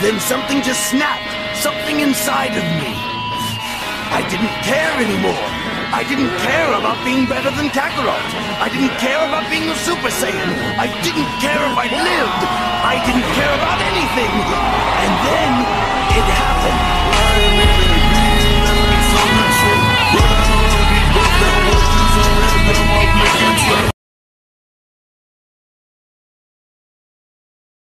Then something just snapped. Something inside of me. I didn't care anymore. I didn't care about being better than Kakarot. I didn't care about being a Super Saiyan. I didn't care if I lived. I didn't care about anything.